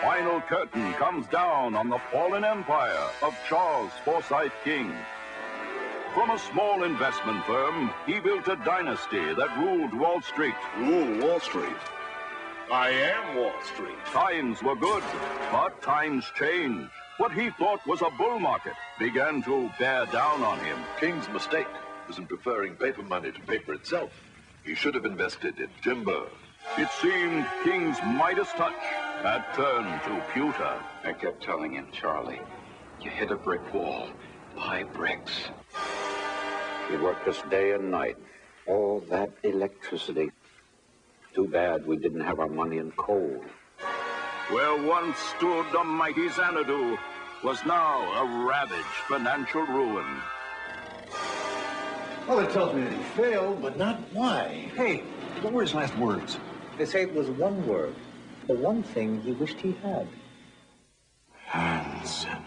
final curtain comes down on the fallen empire of Charles Forsyth King. From a small investment firm, he built a dynasty that ruled Wall Street. Rule Wall Street. I am Wall Street. Times were good, but times changed. What he thought was a bull market began to bear down on him. King's mistake was in preferring paper money to paper itself. He should have invested in timber. It seemed King's Midas touch had turned to pewter. I kept telling him, Charlie, you hit a brick wall, buy bricks. He worked us day and night. All that electricity. Too bad we didn't have our money in coal. Where once stood the mighty Xanadu was now a ravaged financial ruin. Well, it tells me that he failed, but not why. Hey, what were his last words? They say it was one word. The one thing he wished he had. Hanson.